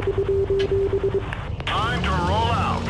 Time to roll out.